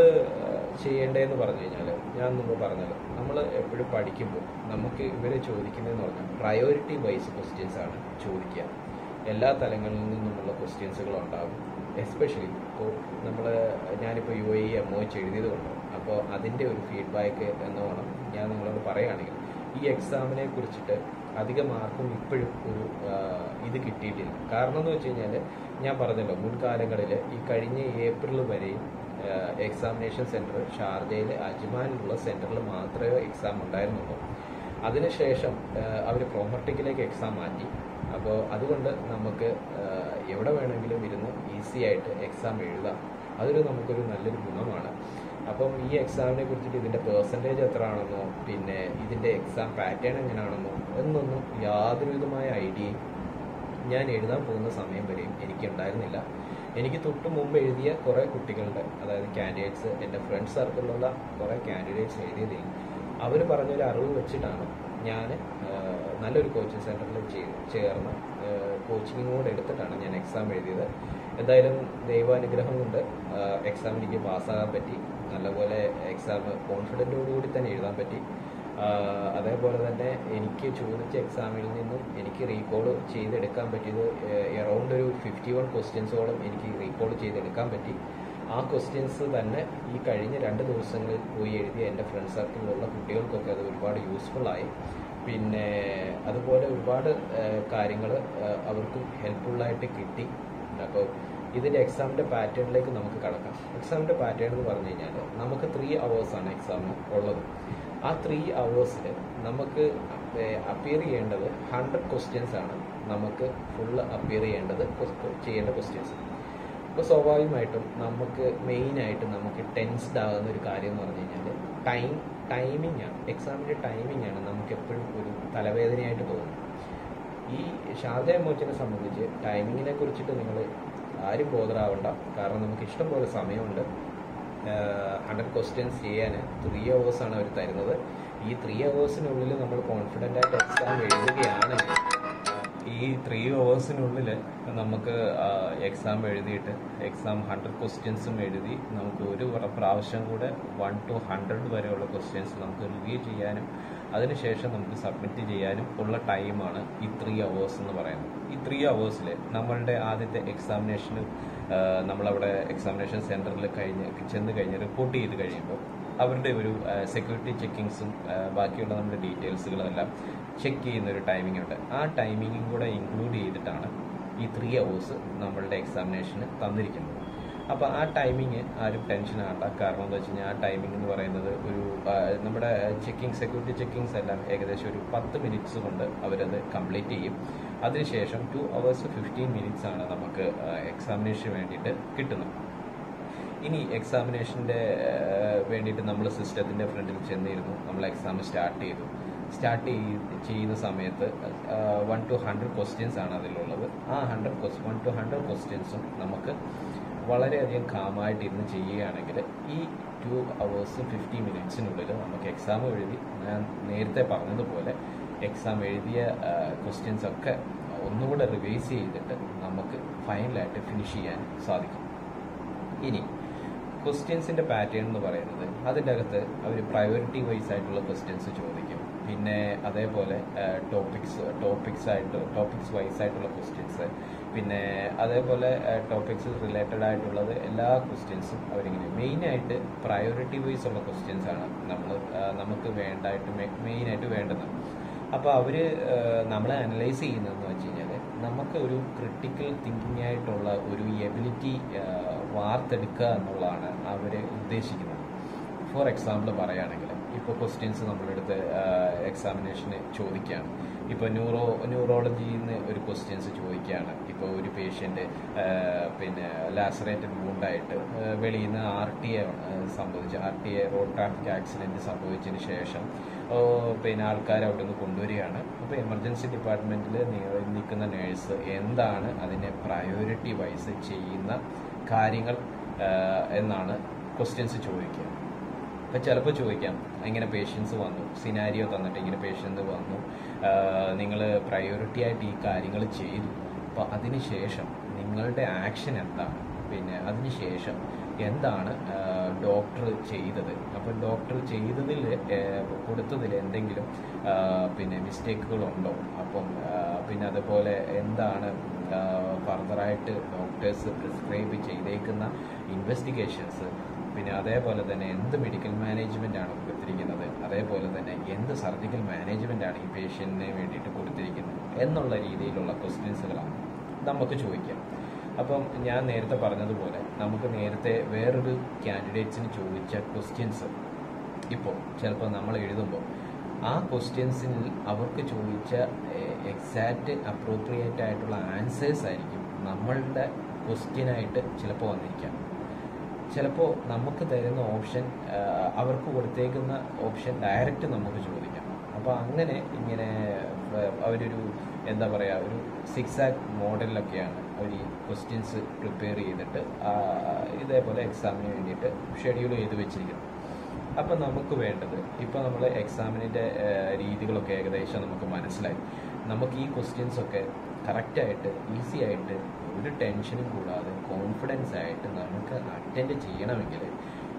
ചെയ്യേണ്ടതെന്ന് പറഞ്ഞു കഴിഞ്ഞാൽ ഞാൻ മുമ്പ് പറഞ്ഞത് നമ്മൾ എപ്പോഴും പഠിക്കുമ്പോൾ നമുക്ക് ഇവരെ ചോദിക്കുന്നതെന്ന് പറഞ്ഞാൽ പ്രയോറിറ്റി വൈസ് ക്വസ്റ്റ്യൻസ് ആണ് ചോദിക്കുക. എല്ലാ തലങ്ങളിൽ നിന്നുമുള്ള ക്വസ്റ്റ്യൻസുകൾ ഉണ്ടാകും എസ്പെഷ്യലി ഇപ്പോൾ നമ്മൾ ഞാനിപ്പോൾ U A M O H എഴുതിയത് കൊണ്ട് അപ്പോൾ അതിന്റെ ഒരു ഫീഡ്ബാക്ക് എന്നോണം ഞാൻ നിങ്ങളോട് പറയുകയാണെങ്കിൽ ഈ എക്സാമിനെ കുറിച്ചിട്ട് അധിക മാർക്കും ഇപ്പോഴും ഒരു ഇത് കിട്ടിയിട്ടില്ല. കാരണം എന്ന് വെച്ച് കഴിഞ്ഞാൽ ഞാൻ പറഞ്ഞല്ലോ മുൻകാലങ്ങളിൽ ഈ കഴിഞ്ഞ ഏപ്രിൽ വരെയും എക്സാമിനേഷൻ സെന്റർ ഷാർജയിൽ അജ്മാനിലുള്ള സെന്ററിൽ മാത്രമേ എക്സാം ഉണ്ടായിരുന്നുള്ളൂ. അതിനുശേഷം അവർ പ്രോമർട്ടിക്കിലേക്ക് എക്സാം മാറ്റി. അപ്പോൾ അതുകൊണ്ട് നമുക്ക് എവിടെ വേണമെങ്കിലും ഇരുന്ന് ഈസി ആയിട്ട് എക്സാം എഴുതാം. അതൊരു നമുക്കൊരു നല്ലൊരു ഗുണമാണ്. അപ്പം ഈ എക്സാമിനെ കുറിച്ചിട്ട് ഇതിന്റെ പേഴ്സന്റേജ് എത്ര ആണെന്നോ പിന്നെ ഇതിന്റെ എക്സാം പാറ്റേൺ എങ്ങനെയാണെന്നോ എന്നൊന്നും യാതൊരുവിധമായ ഐഡിയയും ഞാൻ എഴുതാൻ പോകുന്ന സമയം വരെയും എനിക്ക് ഉണ്ടായിരുന്നില്ല. എനിക്ക് തൊട്ട് മുമ്പ് എഴുതിയ കുറേ കുട്ടികളുടെ അതായത് കാൻഡിഡേറ്റ്സ് എന്റെ ഫ്രണ്ട് സർക്കിളിലുള്ള കുറേ കാൻഡിഡേറ്റ്സ് എഴുതിയതിൽ അവർ പറഞ്ഞൊരു അറിവ് വെച്ചിട്ടാണ് ഞാൻ നല്ലൊരു കോച്ചിങ് സെന്ററിൽ ചേർന്ന് കോച്ചിങ്ങും കൂടെ എടുത്തിട്ടാണ് ഞാൻ എക്സാം എഴുതിയത്. എന്തായാലും ദൈവാനുഗ്രഹം കൊണ്ട് എക്സാം എനിക്ക് പാസ്സാകാൻ പറ്റി. നല്ലപോലെ എക്സാം കോൺഫിഡന്റോടുകൂടി തന്നെ എഴുതാൻ പറ്റി. അതേപോലെ തന്നെ എനിക്ക് ചോദിച്ച എക്സാമിൽ നിന്നും എനിക്ക് റീകോൾ ചെയ്തെടുക്കാൻ പറ്റിയത് എറൗണ്ട് ഒരു ഫിഫ്റ്റി വൺ ക്വസ്റ്റ്യൻസോളം എനിക്ക് റീകോൾ ചെയ്തെടുക്കാൻ പറ്റി. ആ ക്വസ്റ്റ്യൻസ് തന്നെ ഈ കഴിഞ്ഞ രണ്ട് ദിവസങ്ങളിൽ പോയി എഴുതിയ എന്റെ ഫ്രണ്ട് സർക്കിളിലുള്ള കുട്ടികൾക്കൊക്കെ അത് ഒരുപാട് യൂസ്ഫുള്ളായി പിന്നെ അതുപോലെ ഒരുപാട് കാര്യങ്ങൾ അവർക്കും ഹെൽപ്ഫുള്ളായിട്ട് കിട്ടി. അപ്പോൾ ഇതിന്റെ എക്സാമിന്റെ പാറ്റേണിലേക്ക് നമുക്ക് കടക്കാം. എക്സാമിന്റെ പാറ്റേൺ എന്ന് പറഞ്ഞു കഴിഞ്ഞാൽ നമുക്ക് ത്രീ അവേഴ്സാണ് എക്സാം ഉള്ളത്. ആ ത്രീ അവേഴ്സിൽ നമുക്ക് അപ്പിയർ ചെയ്യേണ്ടത് ഹൺഡ്രഡ് ക്വസ്റ്റ്യൻസ് ആണ് നമുക്ക് ഫുള്ള് അപ്പിയർ ചെയ്യേണ്ടത് ചെയ്യേണ്ട ക്വസ്റ്റ്യൻസ് അപ്പോൾ സ്വാഭാവികമായിട്ടും നമുക്ക് മെയിനായിട്ട് നമുക്ക് ടെൻസ്ഡ് ആകുന്ന ഒരു കാര്യം എന്ന് പറഞ്ഞു കഴിഞ്ഞാൽ ടൈം ടൈമിംഗ് ആണ്. എക്സാമിന്റെ ടൈമിംഗ് ആണ് നമുക്ക് എപ്പോഴും ഒരു തലവേദനയായിട്ട് തോന്നുന്നത്. ഈ ഷാർജ എമോച്ചിനെ സംബന്ധിച്ച് ടൈമിങ്ങിനെ കുറിച്ചിട്ട് നിങ്ങൾ ആരും ബോധറാവണ്ട കാരണം നമുക്ക് ഇഷ്ടം പോലെ സമയമുണ്ട്. ഹൺഡ്രഡ് ക്വസ്റ്റ്യൻസ് ചെയ്യാൻ ത്രീ ആണ് അവർ തരുന്നത്. ഈ ത്രീ അവേഴ്സിനുള്ളിൽ നമ്മൾ കോൺഫിഡന്റ് ആയിട്ട് എക്സാം എഴുതുകയാണെങ്കിൽ ഈ ത്രീ അവേഴ്സിനുള്ളിൽ നമുക്ക് എക്സാം എഴുതിയിട്ട് എക്സാം ഹൺഡ്രഡ് ക്വസ്റ്റ്യൻസും എഴുതി നമുക്ക് ഒരു പ്ര- പ്രാവശ്യം കൂടെ വൺ ടു ഹൺഡ്രഡ് വരെയുള്ള ക്വസ്റ്റ്യൻസ് നമുക്ക് റിവ്യൂ ചെയ്യാനും അതിനുശേഷം നമുക്ക് സബ്മിറ്റ് ചെയ്യാനും ഉള്ള ടൈമാണ് ഈ ത്രീ അവേഴ്സ് എന്ന് പറയുന്നത്. ഈ ത്രീ അവേഴ്സിൽ നമ്മളുടെ ആദ്യത്തെ എക്സാമിനേഷന് നമ്മളവിടെ എക്സാമിനേഷൻ സെന്ററിൽ കഴിഞ്ഞ് ചെന്ന് കഴിഞ്ഞ് റിപ്പോർട്ട് ചെയ്ത് കഴിയുമ്പോൾ അവരുടെ ഒരു സെക്യൂരിറ്റി ചെക്കിങ്സും ബാക്കിയുള്ള നമ്മുടെ ഡീറ്റെയിൽസുകളും എല്ലാം ചെക്ക് ചെയ്യുന്ന ഒരു ടൈമിംഗ് ഉണ്ട്. ആ ടൈമിങ്ങും കൂടെ ഇൻക്ലൂഡ് ചെയ്തിട്ടാണ് ഈ ത്രീ അവേഴ്സ് നമ്മളുടെ എക്സാമിനേഷന് തന്നിരിക്കുന്നത്. അപ്പോൾ ആ ടൈമിങ് ആരും ടെൻഷൻ ആകണ്ട കാരണം എന്താ വെച്ച് കഴിഞ്ഞാൽ ആ ടൈമിംഗ് എന്ന് പറയുന്നത് ഒരു നമ്മുടെ ചെക്കിംഗ് സെക്യൂരിറ്റി ചെക്കിങ്സ് എല്ലാം ഏകദേശം ഒരു പത്ത് മിനിറ്റ്സ് കൊണ്ട് അവരത് കംപ്ലീറ്റ് ചെയ്യും. അതിനുശേഷം ടു അവേഴ്സ് ഫിഫ്റ്റീൻ മിനിറ്റ്സ് ആണ് നമുക്ക് എക്സാമിനേഷന് വേണ്ടിയിട്ട് കിട്ടുന്നത്. ഇനി എക്സാമിനേഷന്റെ വേണ്ടിയിട്ട് നമ്മൾ സിസ്റ്റത്തിന്റെ ഫ്രണ്ടിൽ ചെന്നിരുന്നു. നമ്മൾ എക്സാം സ്റ്റാർട്ട് ചെയ്തു. സ്റ്റാർട്ട് ചെയ്യുന്ന സമയത്ത് വൺ ടു ഹൺഡ്രഡ് ക്വസ്റ്റ്യൻസ് ആണ് അതിലുള്ളത്. ആ ഹൺഡ്രഡ് വൺ ടു ഹൺഡ്രഡ് ക്വസ്റ്റ്യൻസും നമുക്ക് വളരെയധികം കാമായിട്ട് ഇരുന്ന് ചെയ്യുകയാണെങ്കിൽ ഈ ടു അവേഴ്സ് ഫിഫ്റ്റി മിനിറ്റ്സിനുള്ളിൽ നമുക്ക് എക്സാം എഴുതി ഞാൻ നേരത്തെ പറഞ്ഞതുപോലെ എക്സാം എഴുതിയ ക്വസ്റ്റ്യൻസ് ഒക്കെ ഒന്നുകൂടെ റിവൈസ് ചെയ്തിട്ട് നമുക്ക് ഫൈനലായിട്ട് ഫിനിഷ് ചെയ്യാൻ സാധിക്കും. ഇനി ക്വസ്റ്റ്യൻസിന്റെ പാറ്റേൺ എന്ന് പറയുന്നത് അതിന്റെ അകത്ത് അവർ പ്രയോറിറ്റി വൈസ് ആയിട്ടുള്ള ക്വസ്റ്റ്യൻസ് ചോദിക്കും. പിന്നെ അതേപോലെ ടോപ്പിക്സ് ടോപ്പിക്സ് ആയിട്ട് ടോപ്പിക്സ് വൈസ് ആയിട്ടുള്ള ക്വസ്റ്റ്യൻസ് പിന്നെ അതേപോലെ ടോപ്പിക്സ് റിലേറ്റഡ് ആയിട്ടുള്ളത് എല്ലാ ക്വസ്റ്റ്യൻസും അവരിങ്ങനെ മെയിനായിട്ട് പ്രയോറിറ്റി വൈസ് ഉള്ള ക്വസ്റ്റ്യൻസ് ആണ് നമ്മൾ നമുക്ക് വേണ്ടായിട്ട് മെയിനായിട്ട് വേണ്ടത് അപ്പോൾ അവർ നമ്മളെ അനലൈസ് ചെയ്യുന്നതെന്ന് വെച്ച് കഴിഞ്ഞാൽ നമുക്ക് ഒരു ക്രിട്ടിക്കൽ തിങ്കിങ് ആയിട്ടുള്ള ഒരു എബിലിറ്റി വാർത്തെടുക്കുക എന്നുള്ളതാണ് അവർ ഉദ്ദേശിക്കുന്നത്. ഫോർ എക്സാമ്പിൾ പറയുകയാണെങ്കിൽ ഇപ്പോൾ ക്വസ്റ്റ്യൻസ് നമ്മളെടുത്ത് എക്സാമിനേഷന് ചോദിക്കുകയാണ്. ഇപ്പോൾ ന്യൂറോ ന്യൂറോളജിയിൽ നിന്ന് ഒരു ക്വസ്റ്റ്യൻസ് ചോദിക്കുകയാണ് ഇപ്പോൾ ഒരു പേഷ്യന്റ് പിന്നെ ലാസറേറ്റഡ് വൂണ്ടായിട്ട് വെളിയിൽ നിന്ന് ആർ ടി എ സംഭവിച്ച് R T A road traffic accident സംഭവിച്ചതിന് ശേഷം പിന്നെ ആൾക്കാർ അവിടെ നിന്ന് കൊണ്ടുവരികയാണ് അപ്പോൾ എമർജൻസി ഡിപ്പാർട്ട്മെന്റിൽ നിൽക്കുന്ന നേഴ്സ് എന്താണ് അതിനെ പ്രയോറിറ്റി വൈസ് ചെയ്യുന്ന കാര്യങ്ങൾ എന്നാണ് ക്വസ്റ്റ്യൻസ് ചോദിക്കുക. അപ്പം ചിലപ്പോൾ ചോദിക്കാം ഇങ്ങനെ പേഷ്യൻസ് വന്നു സിനാരിയോ തന്നിട്ട് ഇങ്ങനെ പേഷ്യന്റ് വന്നു നിങ്ങൾ പ്രയോറിറ്റി ആയിട്ട് ഈ കാര്യങ്ങൾ ചെയ്തു. അപ്പോൾ അതിനുശേഷം നിങ്ങളുടെ ആക്ഷൻ എന്താണ്? പിന്നെ അതിനുശേഷം എന്താണ് ഡോക്ടർ ചെയ്തത്? അപ്പോൾ ഡോക്ടർ ചെയ്തതിൽ കൊടുത്തതിൽ എന്തെങ്കിലും പിന്നെ മിസ്റ്റേക്കുകളുണ്ടോ അപ്പം പിന്നെ അതുപോലെ എന്താണ് ഫർദറായിട്ട് ഡോക്ടേഴ്സ് പ്രിസ്ക്രൈബ് ചെയ്തേക്കുന്ന ഇൻവെസ്റ്റിഗേഷൻസ് പിന്നെ അതേപോലെ തന്നെ എന്ത് മെഡിക്കൽ മാനേജ്മെന്റ് ആണ് കൊടുത്തിരിക്കുന്നത്? അതേപോലെ തന്നെ എന്ത് സർജിക്കൽ മാനേജ്മെന്റ് ആണ് ഈ പേഷ്യന്റിന് വേണ്ടിയിട്ട് കൊടുത്തിരിക്കുന്നത് എന്നുള്ള രീതിയിലുള്ള ക്വസ്റ്റ്യൻസുകളാണ് നമുക്ക് ചോദിക്കാം. അപ്പം ഞാൻ നേരത്തെ പറഞ്ഞതുപോലെ നമുക്ക് നേരത്തെ വേറൊരു ക്യാൻഡിഡേറ്റ്സിന് ചോദിച്ച ക്വസ്റ്റ്യൻസ് ഇപ്പോൾ ചിലപ്പോൾ നമ്മൾ എഴുതുമ്പോൾ ആ ക്വസ്റ്റ്യൻസിൽ അവർക്ക് ചോദിച്ച എക്സാക്റ്റ് അപ്രോപ്രിയേറ്റ് ആയിട്ടുള്ള ആൻസേഴ്സ് ആയിരിക്കും നമ്മളുടെ ക്വസ്റ്റ്യനായിട്ട് ചിലപ്പോൾ വന്നിരിക്കാം. ചിലപ്പോൾ നമുക്ക് തരുന്ന ഓപ്ഷൻ അവർക്ക് കൊടുത്തേക്കുന്ന ഓപ്ഷൻ ഡയറക്റ്റ് നമുക്ക് ചോദിക്കാം. അപ്പോൾ അങ്ങനെ ഇങ്ങനെ അവരൊരു എന്താ പറയുക ഒരു സിക്സ് ആക്ട് മോഡലിലൊക്കെയാണ് അവർ ഈ ക്വസ്റ്റ്യൻസ് പ്രിപ്പയർ ചെയ്തിട്ട് ഇതേപോലെ എക്സാമിന് വേണ്ടിയിട്ട് ഷെഡ്യൂൾ ചെയ്ത് വെച്ചിരിക്കുന്നത്. അപ്പം നമുക്ക് വേണ്ടത് ഇപ്പോൾ നമ്മൾ എക്സാമിനിന്റെ രീതികളൊക്കെ ഏകദേശം നമുക്ക് മനസ്സിലായി. നമുക്ക് ഈ ക്വസ്റ്റ്യൻസ് ഒക്കെ കറക്റ്റായിട്ട് ഈസി ആയിട്ട് ഒരു ടെൻഷനും കൂടാതെ കോൺഫിഡൻസ് ആയിട്ട് നമുക്ക് അറ്റൻഡ് ചെയ്യണമെങ്കിൽ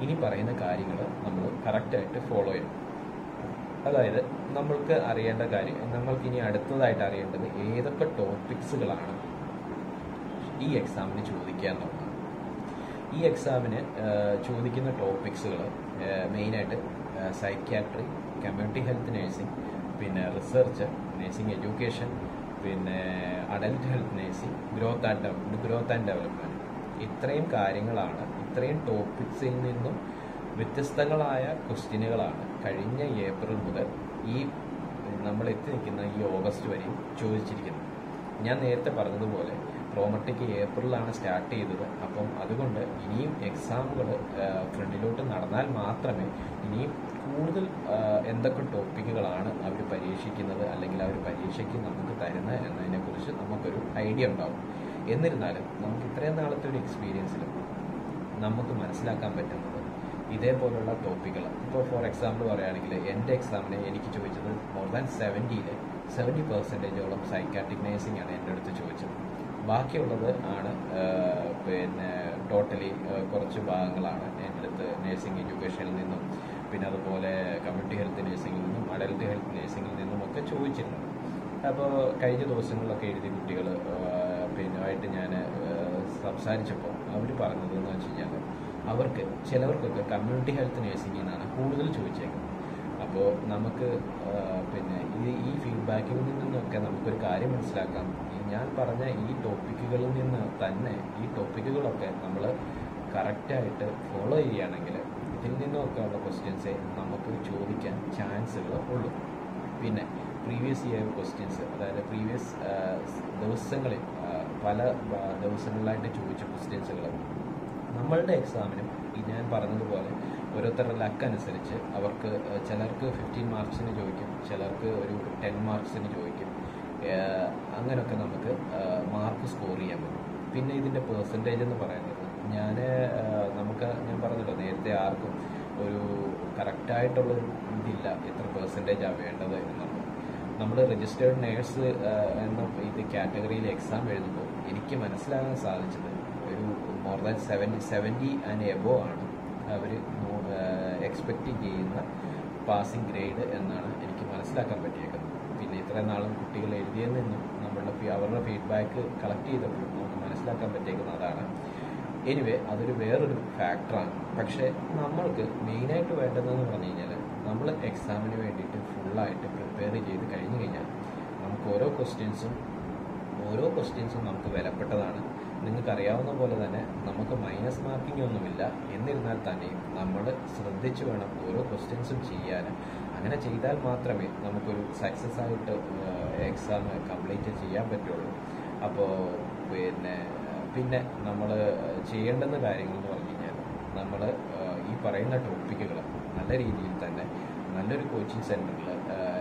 ഇനി പറയുന്ന കാര്യങ്ങൾ നമ്മൾ കറക്റ്റായിട്ട് ഫോളോ ചെയ്യണം. അതായത് നമ്മൾക്ക് അറിയേണ്ട കാര്യം നമ്മൾക്ക് ഇനി അടുത്തതായിട്ട് അറിയേണ്ടത് ഏതൊക്കെ ടോപ്പിക്സുകളാണ് ഈ എക്സാമിന് ചോദിക്കുക എന്നുള്ളത് ഈ എക്സാമിന് ചോദിക്കുന്ന ടോപ്പിക്സുകൾ മെയിനായിട്ട് സൈക്യാട്രി കമ്മ്യൂണിറ്റി ഹെൽത്ത് നേഴ്സിംഗ് പിന്നെ റിസർച്ച് നേഴ്സിംഗ് എഡ്യൂക്കേഷൻ പിന്നെ adult health nursing growth and growth and development ഇത്രയും കാര്യങ്ങളാണ് ഇത്രയും ടോപ്പിക്സിൽ നിന്നും വ്യത്യസ്തങ്ങളായ ക്വസ്റ്റ്യനുകളാണ് കഴിഞ്ഞ ഏപ്രിൽ മുതൽ ഈ നമ്മൾ എത്തി നിൽക്കുന്ന ഈ ഓഗസ്റ്റ് വരെയും ചോദിച്ചിരിക്കുന്നത്. ഞാൻ നേരത്തെ പറഞ്ഞതുപോലെ പ്രോമട്ടിക്ക് ഏപ്രിലാണ് സ്റ്റാർട്ട് ചെയ്തത്. അപ്പം അതുകൊണ്ട് ഇനിയും എക്സാമുകൾ ഫ്രണ്ടിലോട്ട് നടന്നാൽ മാത്രമേ ഇനിയും കൂടുതൽ എന്തൊക്കെ ടോപ്പിക്കുകളാണ് അവർ പരീക്ഷിക്കുന്നത് അല്ലെങ്കിൽ അവർ പരീക്ഷയ്ക്ക് നമുക്ക് തരുന്നത് എന്നതിനെക്കുറിച്ച് നമുക്കൊരു ഐഡിയ ഉണ്ടാവും. എന്നിരുന്നാലും നമുക്ക് ഇത്രയും നാളത്തെ ഒരു എക്സ്പീരിയൻസിൽ നമുക്ക് മനസ്സിലാക്കാൻ പറ്റുന്നത് ഇതേപോലുള്ള ടോപ്പിക്കുകൾ ഇപ്പോൾ ഫോർ എക്സാമ്പിൾ പറയുകയാണെങ്കിൽ എന്റെ എക്സാമിന് എനിക്ക് ചോദിച്ചത് മോർ ദാൻ സെവന്റിയിൽ സെവന്റി പെർസെന്റേജോളം സൈക്കാട്രിക് നേഴ്സിംഗ് ആണ് എന്റെ അടുത്ത് ചോദിച്ചത്. ബാക്കിയുള്ളത് ആണ് പിന്നെ ടോട്ടലി കുറച്ച് ഭാഗങ്ങളാണ് എന്റെ അടുത്ത് നേഴ്സിംഗ് എഡ്യൂക്കേഷനിൽ നിന്നും പിന്നെ അതുപോലെ കമ്മ്യൂണിറ്റി ഹെൽത്ത് നഴ്സിംഗിൽ നിന്നും അഡൽട്ട് ഹെൽത്ത് നഴ്സിംഗിൽ നിന്നും ഒക്കെ ചോദിച്ചിരുന്നത് അപ്പോൾ കഴിഞ്ഞ ദിവസങ്ങളിലൊക്കെ എഴുതിയ കുട്ടികൾ ആയിട്ട് ഞാൻ സംസാരിച്ചപ്പോൾ അവർ പറഞ്ഞതെന്ന് വെച്ച് കഴിഞ്ഞാൽ അവർക്ക് ചിലവർക്കൊക്കെ കമ്മ്യൂണിറ്റി ഹെൽത്ത് നഴ്സിംഗിൽ നിന്നാണ് കൂടുതൽ ചോദിച്ചേക്കുന്നത്. അപ്പോൾ നമുക്ക് പിന്നെ ഈ ഈ ഫീഡ്ബാക്കിൽ നിന്നൊക്കെ നമുക്കൊരു കാര്യം മനസ്സിലാക്കാം. ഞാൻ പറഞ്ഞ ഈ ടോപ്പിക്കുകളിൽ നിന്ന് തന്നെ ഈ ടോപ്പിക്കുകളൊക്കെ നമ്മൾ കറക്റ്റായിട്ട് ഫോളോ ചെയ്യുകയാണെങ്കിൽ ഇതിൽ നിന്നൊക്കെ ഉള്ള ക്വസ്റ്റ്യൻസേ നമുക്ക് ചോദിക്കാൻ ചാൻസുകൾ ഉള്ളൂ. പിന്നെ പ്രീവിയസ് ഇയർ ക്വസ്റ്റ്യൻസ് അതായത് പ്രീവിയസ് ദിവസങ്ങളിൽ പല ദിവസങ്ങളിലായിട്ട് ചോദിച്ച ക്വസ്റ്റ്യൻസുകൾ നമ്മളുടെ എക്സാമിനും ഈ ഞാൻ പറഞ്ഞതുപോലെ ഓരോരുത്തരുടെ ലക്ക് അനുസരിച്ച് അവർക്ക് ചിലർക്ക് ഫിഫ്റ്റീൻ മാർക്സിന് ചോദിക്കും ചിലർക്ക് ഒരു ടെൻ മാർക്സിന് ചോദിക്കും. അങ്ങനെയൊക്കെ നമുക്ക് മാർക്ക് സ്കോർ ചെയ്യാൻ പറ്റും. പിന്നെ ഇതിന്റെ പേഴ്സന്റേജ് എന്ന് പറയുന്നത് ഞാൻ നമുക്ക് ഞാൻ പറഞ്ഞല്ലോ നേരത്തെ ആർക്കും ഒരു കറക്റ്റായിട്ടുള്ളൊരു ഇതില്ല എത്ര പെർസെന്റേജാണ് വേണ്ടത് എന്നുള്ളത്. നമ്മൾ രജിസ്റ്റേർഡ് നേഴ്സ് എന്ന ഇത് കാറ്റഗറിയിൽ എക്സാം എഴുതുമ്പോൾ എനിക്ക് മനസ്സിലാകാൻ സാധിച്ചത് ഒരു more than seventy seventy and above ആണ് അവർ എക്സ്പെക്റ്റ് ചെയ്യുന്ന പാസിംഗ് ഗ്രേഡ് എന്നാണ് എനിക്ക് മനസ്സിലാക്കാൻ പറ്റിയേക്കുന്നത്. പിന്നെ ഇത്രയും നാളും കുട്ടികൾ എഴുതിയതിൽ നിന്നും നമ്മളുടെ അവരുടെ ഫീഡ്ബാക്ക് കളക്ട് ചെയ്തപ്പോൾ നമുക്ക് മനസ്സിലാക്കാൻ പറ്റിയേക്കുന്നത് അതാണ്. എനിവേ അതൊരു വേറൊരു ഫാക്ടറാണ് പക്ഷേ നമ്മൾക്ക് മെയിനായിട്ട് വേണ്ടതെന്ന് പറഞ്ഞു കഴിഞ്ഞാൽ നമ്മൾ എക്സാമിന് വേണ്ടിയിട്ട് ഫുള്ളായിട്ട് പ്രിപ്പയർ ചെയ്ത് കഴിഞ്ഞു കഴിഞ്ഞാൽ നമുക്ക് ഓരോ ക്വസ്റ്റ്യൻസും ഓരോ ക്വസ്റ്റ്യൻസും നമുക്ക് വിലപ്പെട്ടതാണ്. നിങ്ങൾക്കറിയാവുന്ന പോലെ തന്നെ നമുക്ക് മൈനസ് മാർക്കിംഗ് ഒന്നുമില്ല. എന്നിരുന്നാൽ തന്നെയും നമ്മൾ ശ്രദ്ധിച്ചു വേണം ഓരോ ക്വസ്റ്റ്യൻസും ചെയ്യാൻ. അങ്ങനെ ചെയ്താൽ മാത്രമേ നമുക്കൊരു സക്സസ് ആയിട്ട് എക്സാം കംപ്ലീറ്റ് ചെയ്യാൻ പറ്റുള്ളൂ. അപ്പോൾ പിന്നെ പിന്നെ നമ്മൾ ചെയ്യേണ്ടുന്ന കാര്യങ്ങൾ എന്ന് പറഞ്ഞു കഴിഞ്ഞാൽ നമ്മൾ ഈ പറയുന്ന ടോപ്പിക്കുകൾ നല്ല രീതിയിൽ തന്നെ നല്ലൊരു കോച്ചിങ് സെന്ററിൽ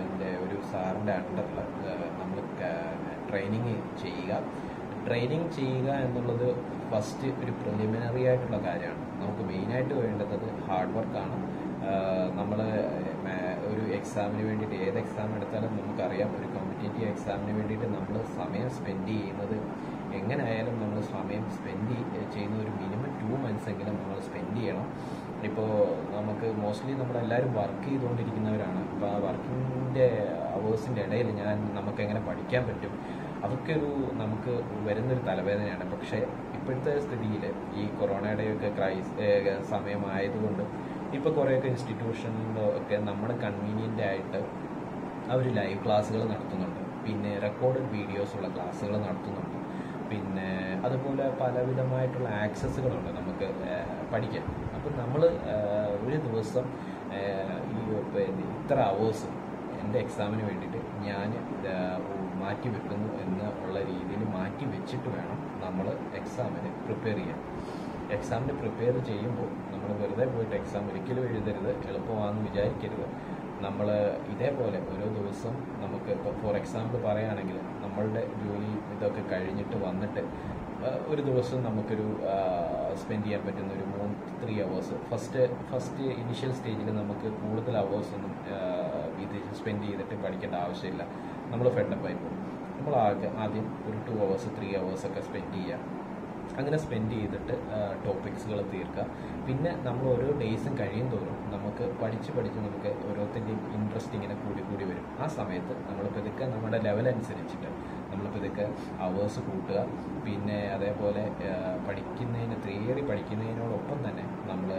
എന്റെ ഒരു സാറിന്റെ അണ്ടറിൽ നമ്മൾ ട്രെയിനിങ് ചെയ്യുക. ട്രെയിനിങ് ചെയ്യുക എന്നുള്ളത് ഫസ്റ്റ് ഒരു പ്രിലിമിനറി ആയിട്ടുള്ള കാര്യമാണ്. നമുക്ക് മെയിനായിട്ട് വേണ്ടത് ഹാർഡ് വർക്കാണ് നമ്മൾ ഒരു എക്സാമിന് വേണ്ടിയിട്ട് ഏത് എക്സാം എടുത്താലും നമുക്കറിയാം. ഒരു കോമ്പറ്റേറ്റീവ് എക്സാമിന് വേണ്ടിയിട്ട് നമ്മൾ സമയം സ്പെൻഡ് ചെയ്യുന്നത് എങ്ങനെ ആയാലും നമ്മൾ സമയം സ്പെൻഡ് ചെയ്യുന്ന ഒരു മിനിമം ടു മന്ത്സ് എങ്കിലും നമ്മൾ സ്പെൻഡ് ചെയ്യണം. ഇപ്പോൾ നമുക്ക് മോസ്റ്റ്ലി നമ്മളെല്ലാവരും വർക്ക് ചെയ്തുകൊണ്ടിരിക്കുന്നവരാണ്. അപ്പോൾ ആ വർക്കിന്റെ അവേഴ്സിന്റെ ഇടയിൽ ഞാൻ നമുക്ക് എങ്ങനെ പഠിക്കാൻ പറ്റും? അതൊക്കെ ഒരു നമുക്ക് വരുന്നൊരു തലവേദനയാണ്. പക്ഷേ ഇപ്പോഴത്തെ സ്ഥിതിയിൽ ഈ കൊറോണയുടെയൊക്കെ ക്രൈസ് സമയമായതുകൊണ്ട് ഇപ്പോൾ കുറേയൊക്കെ ഇൻസ്റ്റിറ്റ്യൂഷനിലൊക്കെ നമ്മുടെ കൺവീനിയന്റ് ആയിട്ട് അവർ ലൈവ് ക്ലാസ്സുകൾ നടത്തുന്നുണ്ട്. പിന്നെ റെക്കോർഡഡ് വീഡിയോസുള്ള ക്ലാസ്സുകൾ നടത്തുന്നുണ്ട്. പിന്നെ അതുപോലെ പലവിധമായിട്ടുള്ള ആക്സസ്സുകളുണ്ട് നമുക്ക് പഠിക്കാൻ. അപ്പം നമ്മൾ ഒരു ദിവസം ഈ പിന്നെ ഇത്ര അവേഴ്സ് എന്റെ എക്സാമിന് വേണ്ടിയിട്ട് ഞാൻ മാറ്റി വെക്കുന്നു എന്ന് ഉള്ള രീതിയിൽ മാറ്റി വെച്ചിട്ട് വേണം നമ്മൾ എക്സാമിന് പ്രിപ്പയർ ചെയ്യാൻ. എക്സാമിന് പ്രിപ്പയർ ചെയ്യുമ്പോൾ നമ്മൾ വെറുതെ പോയിട്ട് എക്സാം ഒരിക്കലും എഴുതരുത് എളുപ്പമാണെന്ന് വിചാരിക്കരുത്. നമ്മൾ ഇതേപോലെ ഓരോ ദിവസം നമുക്ക് ഇപ്പോൾ ഫോർ എക്സാമ്പിൾ പറയുകയാണെങ്കിൽ നമ്മളുടെ ജോലി ഇതൊക്കെ കഴിഞ്ഞിട്ട് വന്നിട്ട് ഒരു ദിവസം നമുക്കൊരു സ്പെൻഡ് ചെയ്യാൻ പറ്റുന്ന ഒരു മൂന്ന് three hours first first initial സ്റ്റേജിൽ നമുക്ക് കൂടുതൽ അവേഴ്സ് ഒന്നും ഇത് സ്പെൻഡ് ചെയ്തിട്ട് പഠിക്കേണ്ട ആവശ്യമില്ല. നമ്മൾ ഫെഡപ്പായി പോകും. നമ്മൾ ആദ്യം ഒരു ടു അവേഴ്സ് ത്രീ അവേഴ്സ് ഒക്കെ സ്പെൻഡ് ചെയ്യുക അങ്ങനെ സ്പെൻഡ് ചെയ്തിട്ട് ടോപ്പിക്സുകൾ തീർക്കുക പിന്നെ നമ്മൾ ഓരോ ഡേയ്സും കഴിയും തോറും നമുക്ക് പഠിച്ച് പഠിച്ച് നമുക്ക് ഓരോരുത്തരുടെയും ഇൻട്രസ്റ്റ് ഇങ്ങനെ കൂടി കൂടി വരും. ആ സമയത്ത് നമ്മൾ പതുക്കെ നമ്മുടെ ലെവൽ അനുസരിച്ചിട്ട് നമ്മൾ പതുക്കെ അവേഴ്സ് കൂട്ടുക. പിന്നെ അതേപോലെ പഠിക്കുന്നതിന് തിയറി പഠിക്കുന്നതിനോടൊപ്പം തന്നെ നമ്മൾ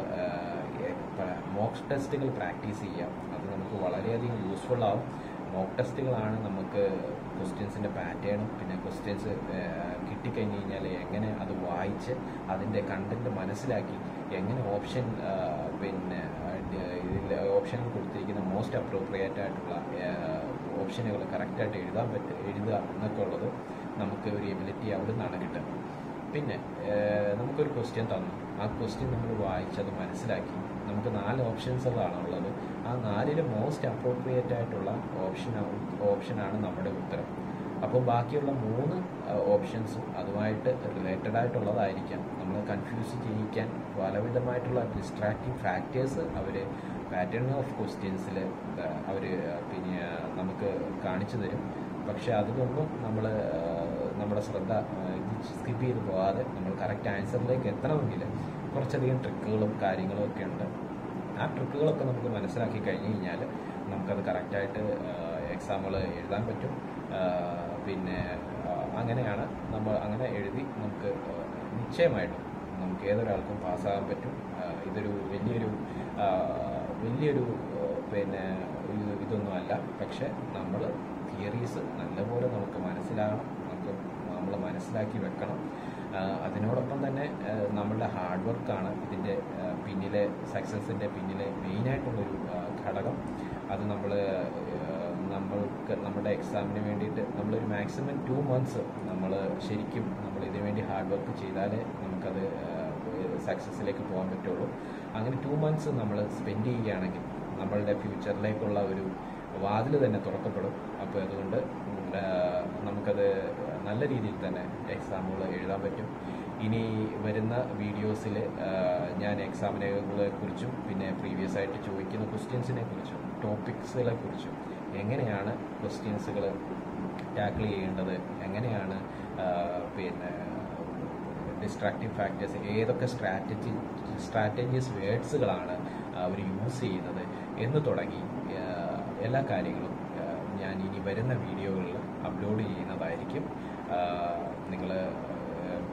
മോക്സ് ടെസ്റ്റുകൾ പ്രാക്ടീസ് ചെയ്യാം. അത് നമുക്ക് വളരെയധികം യൂസ്ഫുൾ ആവും. മോക്ക് ടെസ്റ്റുകളാണ് നമുക്ക് ക്വസ്റ്റ്യൻസിന്റെ പാറ്റേണും പിന്നെ ക്വസ്റ്റ്യൻസ് കിട്ടിക്കഴിഞ്ഞ് കഴിഞ്ഞാൽ എങ്ങനെ അത് വായിച്ച് അതിന്റെ കണ്ടന്റ് മനസ്സിലാക്കി എങ്ങനെ ഓപ്ഷൻ പിന്നെ ഇതിൽ ഓപ്ഷനിൽ കൊടുത്തിരിക്കുന്ന മോസ്റ്റ് അപ്രോപ്രിയേറ്റ് ആയിട്ടുള്ള ഓപ്ഷനുകൾ കറക്റ്റായിട്ട് എഴുതാൻ പറ്റും എഴുതുക എന്നൊക്കെ ഉള്ളത് നമുക്ക് ഒരു എബിലിറ്റി അവിടെ നിന്നാണ് കിട്ടുന്നത്. പിന്നെ നമുക്കൊരു ക്വസ്റ്റ്യൻ തന്നു. ആ ക്വസ്റ്റ്യൻ നമ്മൾ വായിച്ചത് മനസ്സിലാക്കി. നമുക്ക് നാല് ഓപ്ഷൻസ് ഉള്ളത് ആ നാലിൽ മോസ്റ്റ് അപ്രോപ്രിയേറ്റ് ആയിട്ടുള്ള ഓപ്ഷൻ ഓപ്ഷനാണ് നമ്മുടെ ഉത്തരം. അപ്പോൾ ബാക്കിയുള്ള മൂന്ന് ഓപ്ഷൻസും അതുമായിട്ട് റിലേറ്റഡ് ആയിട്ടുള്ളതായിരിക്കാം. നമ്മൾ കൺഫ്യൂസ് ചെയ്യിക്കാൻ പലവിധമായിട്ടുള്ള ഡിസ്ട്രാക്റ്റിംഗ് ഫാക്ടേഴ്സ് അവർ പാറ്റേൺ ഓഫ് ക്വസ്റ്റ്യൻസിൽ അവർ പിന്നെ നമുക്ക് കാണിച്ചു തരും. പക്ഷെ അതിലൊന്നും നമ്മൾ നമ്മുടെ ശ്രദ്ധ സ്കിപ്പ് ചെയ്ത് പോകാതെ നമ്മൾ കറക്റ്റ് ആൻസറിലേക്ക് എത്തണമെങ്കിൽ കുറച്ചധികം ട്രിക്കുകളും കാര്യങ്ങളും ഒക്കെ ഉണ്ട്. ആ ട്രിക്കുകളൊക്കെ നമുക്ക് മനസ്സിലാക്കി കഴിഞ്ഞു കഴിഞ്ഞാൽ നമുക്കത് കറക്റ്റായിട്ട് എക്സാമുകൾ എഴുതാൻ പറ്റും. പിന്നെ അങ്ങനെയാണ് നമ്മൾ അങ്ങനെ എഴുതി നമുക്ക് നിശ്ചയമായിട്ടും നമുക്ക് ഏതൊരാൾക്കും പാസ്സാകാൻ പറ്റും. ഇതൊരു വലിയൊരു വലിയൊരു പിന്നെ ഇതൊന്നും ഇതൊന്നുമല്ല പക്ഷെ നമ്മൾ തിയറീസ് നല്ലപോലെ നമുക്ക് മനസ്സിലാകണം. നമുക്ക് നമ്മൾ മനസ്സിലാക്കി വെക്കണം. അതിനോടൊപ്പം തന്നെ നമ്മളുടെ ഹാർഡ് വർക്കാണ് ഇതിന്റെ പിന്നിലെ സക്സസിന്റെ പിന്നിലെ മെയിനായിട്ടുള്ളൊരു ഘടകം. അത് നമ്മൾ നമ്മൾക്ക് നമ്മുടെ എക്സാമിന് വേണ്ടിയിട്ട് നമ്മളൊരു മാക്സിമം ടു മന്ത്സ് നമ്മൾ ശരിക്കും നമ്മൾ ഇതിനു വേണ്ടി ഹാർഡ് വർക്ക് ചെയ്താലേ നമുക്കത് സക്സസ്സിലേക്ക് പോകാൻ പറ്റുള്ളൂ. അങ്ങനെ ടു മന്ത്സ് നമ്മൾ സ്പെൻഡ് ചെയ്യുകയാണെങ്കിൽ നമ്മളുടെ ഫ്യൂച്ചറിലേക്കുള്ള ഒരു വാതിൽ തന്നെ തുറക്കപ്പെടും. അപ്പോൾ അതുകൊണ്ട് നല്ല രീതിയിൽ തന്നെ എക്സാമുകൾ എഴുതാൻ പറ്റും. ഇനി വരുന്ന വീഡിയോസിൽ ഞാൻ എക്സാമിനെ കുറിച്ചും പിന്നെ പ്രീവിയസ് ആയിട്ട് ചോദിക്കുന്ന ക്വസ്റ്റ്യൻസിനെ കുറിച്ചും ടോപ്പിക്സുകളെ കുറിച്ചും എങ്ങനെയാണ് ക്വസ്റ്റ്യൻസുകൾ ടാക്കിൾ ചെയ്യേണ്ടത്? എങ്ങനെയാണ് പിന്നെ ഡിസ്ട്രാക്റ്റീവ് ഫാക്ടേഴ്സ് ഏതൊക്കെ സ്ട്രാറ്റജി സ്ട്രാറ്റജീസ് വേർഡ്സുകളാണ് അവർ യൂസ് ചെയ്യുന്നത് എന്ന് തുടങ്ങി എല്ലാ കാര്യങ്ങളും ഞാൻ ഇനി വരുന്ന വീഡിയോകളിൽ അപ്ലോഡ് ചെയ്യുന്നതായിരിക്കും. നിങ്ങൾ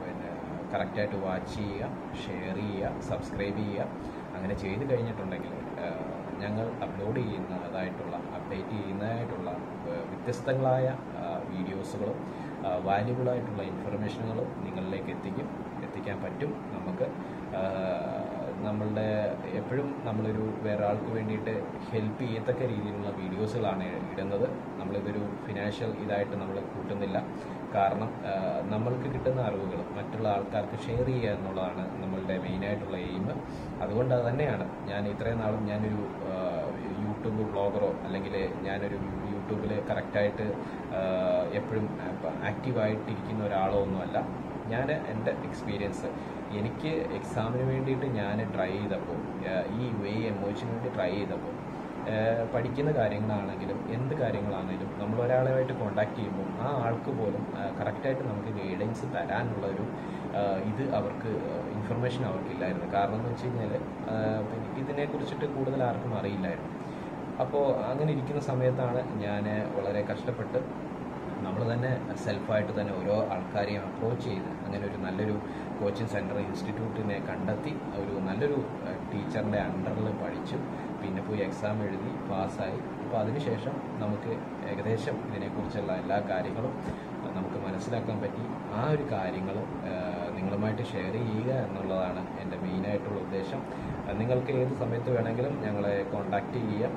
പിന്നെ കറക്റ്റായിട്ട് വാച്ച് ചെയ്യുക ഷെയർ ചെയ്യുക സബ്സ്ക്രൈബ് ചെയ്യുക. അങ്ങനെ ചെയ്ത് കഴിഞ്ഞിട്ടുണ്ടെങ്കിൽ ഞങ്ങൾ അപ്ലോഡ് ചെയ്യുന്നതായിട്ടുള്ള അപ്ഡേറ്റ് ചെയ്യുന്നതായിട്ടുള്ള വ്യത്യസ്തങ്ങളായ വീഡിയോസുകളും വാല്യുബിളായിട്ടുള്ള ഇൻഫർമേഷനുകളും നിങ്ങളിലേക്ക് എത്തിക്കും. എത്തിക്കാൻ പറ്റും. നമുക്ക് നമ്മളുടെ എപ്പോഴും നമ്മളൊരു വേറെ ആൾക്ക് വേണ്ടിയിട്ട് ഹെൽപ്പ് ചെയ്യത്തക്ക രീതിയിലുള്ള വീഡിയോസുകളാണ് ഇടുന്നത്. നമ്മളിതൊരു ഫിനാൻഷ്യൽ ഇതായിട്ട് നമ്മൾ കൂട്ടുന്നില്ല. കാരണം നമ്മൾക്ക് കിട്ടുന്ന അറിവുകൾ മറ്റുള്ള ആൾക്കാർക്ക് ഷെയർ ചെയ്യുക എന്നുള്ളതാണ് നമ്മളുടെ മെയിനായിട്ടുള്ള എയിം അതുകൊണ്ട് അത് തന്നെയാണ്. ഞാൻ ഇത്രയും നാളും ഞാനൊരു യൂട്യൂബ് ബ്ലോഗറോ അല്ലെങ്കിൽ ഞാനൊരു യൂട്യൂബിൽ കറക്റ്റായിട്ട് എപ്പോഴും ആക്റ്റീവായിട്ടിരിക്കുന്ന ഒരാളോ ഒന്നുമല്ല. ഞാൻ എന്റെ എക്സ്പീരിയൻസ് എനിക്ക് എക്സാമിന് വേണ്ടിയിട്ട് ഞാൻ ട്രൈ ചെയ്തപ്പോൾ ഈ യു എ വേണ്ടി ട്രൈ ചെയ്തപ്പോൾ പഠിക്കുന്ന കാര്യങ്ങളാണെങ്കിലും എന്ത് കാര്യങ്ങളാണെങ്കിലും നമ്മൾ ഒരാളുമായിട്ട് കോണ്ടാക്ട് ചെയ്യുമ്പോൾ ആ ആൾക്ക് പോലും കറക്റ്റായിട്ട് നമുക്ക് ഗൈഡൻസ് തരാനുള്ള ഒരു ഇത് അവർക്ക് ഇൻഫർമേഷൻ അവർക്കില്ലായിരുന്നു. കാരണം എന്ന് വെച്ച് കഴിഞ്ഞാൽ പിന്നെ ഇതിനെക്കുറിച്ചിട്ട് കൂടുതൽ ആർക്കും അറിയില്ലായിരുന്നു. അപ്പോൾ അങ്ങനെ ഇരിക്കുന്ന സമയത്താണ് ഞാൻ വളരെ കഷ്ടപ്പെട്ട് നമ്മൾ തന്നെ സെൽഫായിട്ട് തന്നെ ഓരോ ആൾക്കാരെയും അപ്രോച്ച് ചെയ്ത് അങ്ങനെ ഒരു നല്ലൊരു കോച്ചിങ് സെന്റർ ഇൻസ്റ്റിറ്റ്യൂട്ടിനെ കണ്ടെത്തി ഒരു നല്ലൊരു ടീച്ചറിന്റെ അണ്ടറിൽ പഠിച്ചു. പിന്നെ പോയി എക്സാം എഴുതി പാസ്സായി. അപ്പോൾ അതിനുശേഷം നമുക്ക് ഏകദേശം ഇതിനെക്കുറിച്ചുള്ള എല്ലാ കാര്യങ്ങളും നമുക്ക് മനസ്സിലാക്കാൻ പറ്റി. ആ ഒരു കാര്യങ്ങൾ നിങ്ങളുമായിട്ട് ഷെയർ ചെയ്യുക എന്നുള്ളതാണ് എന്റെ മെയിനായിട്ടുള്ള ഉദ്ദേശം. നിങ്ങൾക്ക് ഏത് സമയത്ത് വേണമെങ്കിലും ഞങ്ങളെ കോൺടാക്റ്റ് ചെയ്യാം.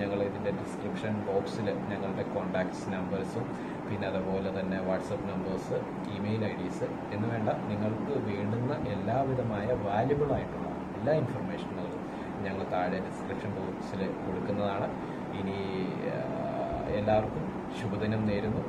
ഞങ്ങൾ ഇതിന്റെ ഡിസ്ക്രിപ്ഷൻ ബോക്സിൽ ഞങ്ങളുടെ കോണ്ടാക്ട്സ് നമ്പേഴ്സും പിന്നെ അതുപോലെ തന്നെ WhatsApp numbers email IDs എന്ന് വേണ്ട നിങ്ങൾക്ക് വേണ്ടുന്ന എല്ലാവിധമായ വാല്യുബിൾ ആയിട്ടുള്ള എല്ലാ ഇൻഫർമേഷനുകളും ഞങ്ങൾ താഴെ ഡിസ്ക്രിപ്ഷൻ ബോക്സിൽ കൊടുക്കുന്നതാണ്. ഇനി എല്ലാവർക്കും ശുഭദിനം നേരുന്നു.